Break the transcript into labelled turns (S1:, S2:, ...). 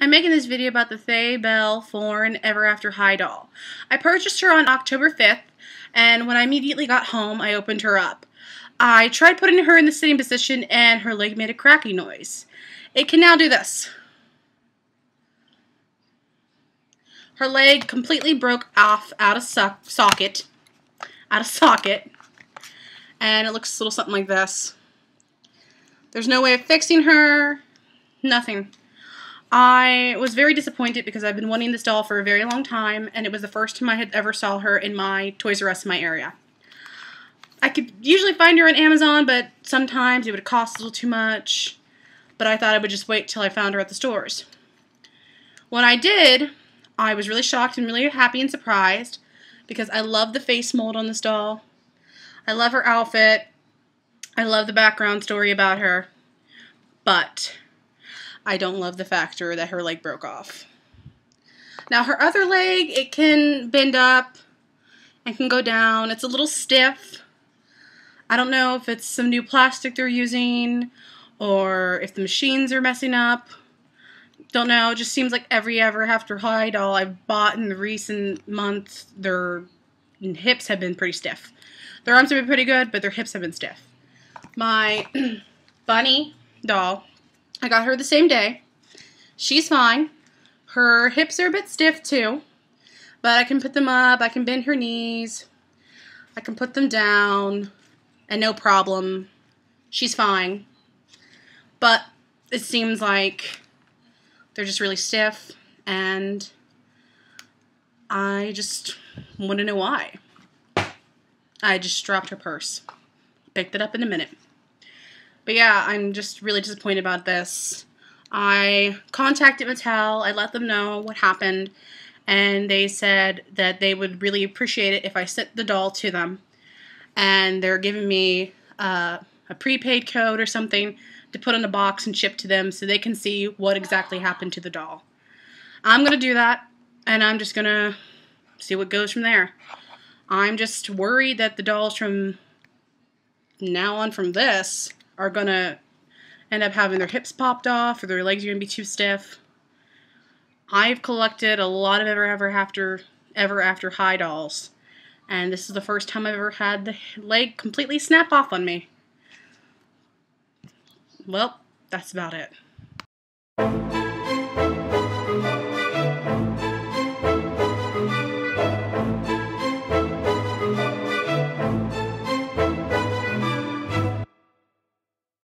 S1: I'm making this video about the Faybelle Thorn Ever After High doll. I purchased her on October 5th, and when I immediately got home, I opened her up. I tried putting her in the sitting position, and her leg made a cracking noise. It can now do this. Her leg completely broke off out of so socket, out of socket, and it looks a little something like this. There's no way of fixing her, nothing. I was very disappointed because I've been wanting this doll for a very long time, and it was the first time I had ever saw her in my Toys R Us in my area. I could usually find her on Amazon, but sometimes it would cost a little too much. But I thought I would just wait till I found her at the stores. When I did, I was really shocked and really happy and surprised because I love the face mold on this doll. I love her outfit. I love the background story about her. But I don't love the factor that her leg broke off. Now her other leg, it can bend up and can go down. It's a little stiff. I don't know if it's some new plastic they're using or if the machines are messing up. Don't know. It just seems like every ever after high doll I've bought in the recent months, their hips have been pretty stiff. Their arms have been pretty good, but their hips have been stiff. My bunny doll I got her the same day. She's fine. Her hips are a bit stiff too, but I can put them up. I can bend her knees. I can put them down and no problem. She's fine. But it seems like they're just really stiff and I just want to know why. I just dropped her purse. Picked it up in a minute. But yeah, I'm just really disappointed about this. I contacted Mattel. I let them know what happened. And they said that they would really appreciate it if I sent the doll to them. And they're giving me uh, a prepaid code or something to put in a box and ship to them so they can see what exactly happened to the doll. I'm going to do that. And I'm just going to see what goes from there. I'm just worried that the dolls from now on from this are going to end up having their hips popped off or their legs are going to be too stiff. I've collected a lot of ever ever after ever after high dolls and this is the first time I've ever had the leg completely snap off on me. Well, that's about it.